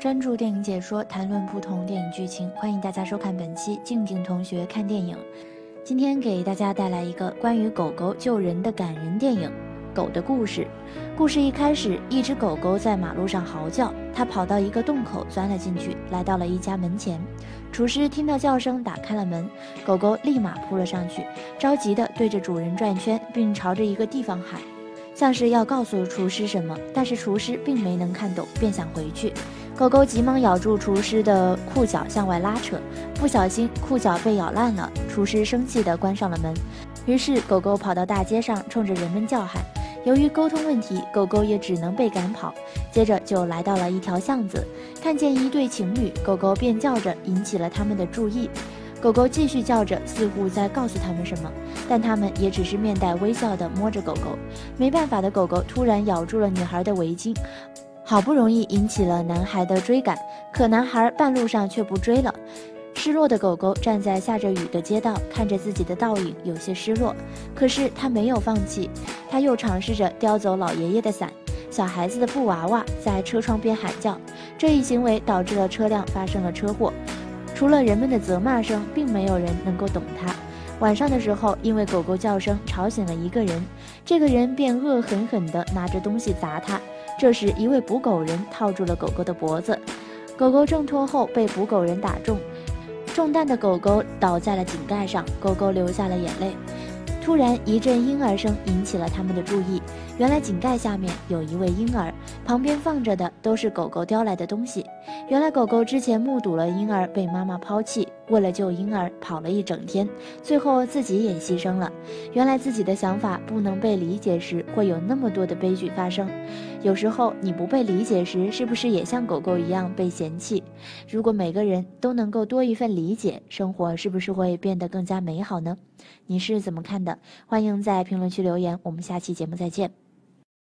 专注电影解说，谈论不同电影剧情。欢迎大家收看本期静静同学看电影。今天给大家带来一个关于狗狗救人的感人电影《狗的故事》。故事一开始，一只狗狗在马路上嚎叫，它跑到一个洞口钻了进去，来到了一家门前。厨师听到叫声，打开了门，狗狗立马扑了上去，着急地对着主人转圈，并朝着一个地方喊，像是要告诉厨师什么。但是厨师并没能看懂，便想回去。狗狗急忙咬住厨师的裤脚向外拉扯，不小心裤脚被咬烂了。厨师生气地关上了门。于是狗狗跑到大街上，冲着人们叫喊。由于沟通问题，狗狗也只能被赶跑。接着就来到了一条巷子，看见一对情侣，狗狗便叫着引起了他们的注意。狗狗继续叫着，似乎在告诉他们什么，但他们也只是面带微笑地摸着狗狗。没办法的狗狗突然咬住了女孩的围巾。好不容易引起了男孩的追赶，可男孩半路上却不追了。失落的狗狗站在下着雨的街道，看着自己的倒影，有些失落。可是他没有放弃，他又尝试着叼走老爷爷的伞。小孩子的布娃娃在车窗边喊叫，这一行为导致了车辆发生了车祸。除了人们的责骂声，并没有人能够懂它。晚上的时候，因为狗狗叫声吵醒了一个人，这个人便恶狠狠地拿着东西砸他。这时，一位捕狗人套住了狗狗的脖子，狗狗挣脱后被捕狗人打中，中弹的狗狗倒在了井盖上，狗狗流下了眼泪。突然，一阵婴儿声引起了他们的注意。原来井盖下面有一位婴儿，旁边放着的都是狗狗叼来的东西。原来狗狗之前目睹了婴儿被妈妈抛弃，为了救婴儿跑了一整天，最后自己也牺牲了。原来自己的想法不能被理解时，会有那么多的悲剧发生。有时候你不被理解时，是不是也像狗狗一样被嫌弃？如果每个人都能够多一份理解，生活是不是会变得更加美好呢？你是怎么看的？欢迎在评论区留言。我们下期节目再见。